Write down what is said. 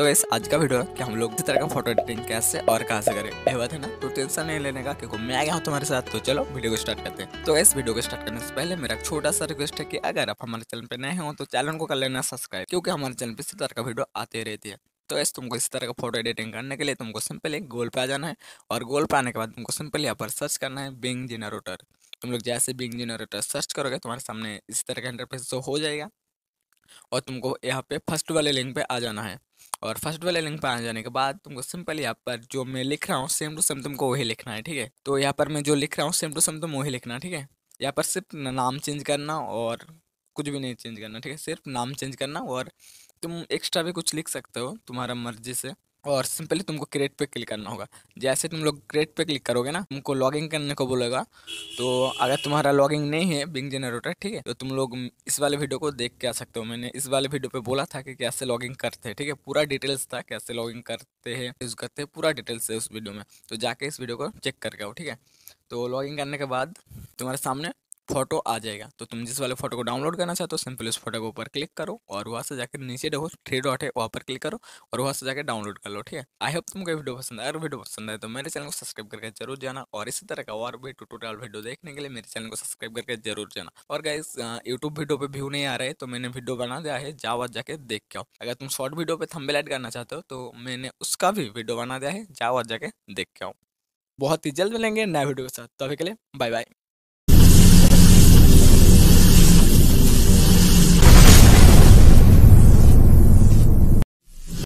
तो इस आज का वीडियो है कि हम लोग इस तरह का फ़ोटो एडिटिंग कैसे और कहाँ से करें, ये बात है ना? तो टेंशन नहीं लेने का, क्योंकि मैं आ गया हूँ तुम्हारे साथ। तो चलो वीडियो को स्टार्ट करते हैं। तो इस वीडियो को स्टार्ट करने से पहले मेरा छोटा सा रिक्वेस्ट है कि अगर आप हमारे चैनल पर नए हो तो चैनल को कर लेना सब्सक्राइब क्योंकि हमारे चैनल पर इसी तरह का वीडियो आते रहती है। तो ऐसे तुमको इस तरह का फ़ोटो एडिटिंग करने के लिए तुमको सिंपल एक गोल पे आ जाना है, और गोल पे आने के बाद तुमको सिंपल यहाँ पर सर्च करना है बिंग जनरेटर तुम लोग जैसे बिंग जनरेटर सर्च करोगे, तुम्हारे सामने इस तरह का इंटरफेस तो हो जाएगा, और तुमको यहाँ पे फ़र्स्ट वाले लिंक पे आ जाना है। और फ़र्स्ट वाले लिंक पर आ जाने के बाद तुमको सिंपल यहाँ पर जो मैं लिख रहा हूँ सेम टू सेम तुमको वही लिखना है, ठीक है? तो यहाँ पर मैं जो लिख रहा हूँ सेम टू सेम तुम वही लिखना, ठीक है? यहाँ पर सिर्फ़ नाम चेंज करना और कुछ भी नहीं चेंज करना, ठीक है? सिर्फ़ नाम चेंज करना और तुम एक्स्ट्रा भी कुछ लिख सकते हो, तुम्हारा मर्ज़ी से। और सिंपली तुमको क्रिएट पे क्लिक करना होगा। जैसे तुम लोग क्रिएट पे क्लिक करोगे ना, तुमको लॉगिंग करने को बोलेगा तो अगर तुम्हारा लॉगिंग नहीं है बिंग जनरेटर ठीक है तो तुम लोग इस वाले वीडियो को देख के आ सकते हो। मैंने इस वाले वीडियो पे बोला था कि कैसे लॉगिंग करते हैं, ठीक है, पूरा डिटेल्स था, कैसे लॉगिंग करते हैं यूज़ करते हैं, पूरा डिटेल्स है उस वीडियो में। तो जाके इस वीडियो को चेक करके आओ, ठीक है। तो लॉगिंग करने के बाद तुम्हारे सामने फ़ोटो आ जाएगा। तो तुम जिस वाले फ़ोटो को डाउनलोड करना चाहते हो सिंपल उस फ़ोटो के ऊपर क्लिक करो और वहाँ से जाकर नीचे देखो थ्री डॉट है, वहाँ पर क्लिक करो और वहाँ से जाकर डाउनलोड कर लो, ठीक है? आई होप तुमको वीडियो पसंद है अगर वीडियो पसंद है तो मेरे चैनल को सब्सक्राइब करके ज़रूर जाना और इसी तरह का और भी टूटोरियल वीडियो देखने के लिए मेरे चैनल को सब्सक्राइब करके ज़रूर जाना। और गाइस यूट्यूब वीडियो पे व्यू नहीं आ रहे तो मैंने वीडियो बना दिया है जाओ जाके देख के आओ। अगर तुम शॉर्ट वीडियो पे थंबनेल ऐड करना चाहते हो तो मैंने उसका भी वीडियो बना दिया है जाओ जाके देख के आओ। बहुत ही जल्द मिलेंगे नए वीडियो के साथ। तो अभी के लिए बाय बाय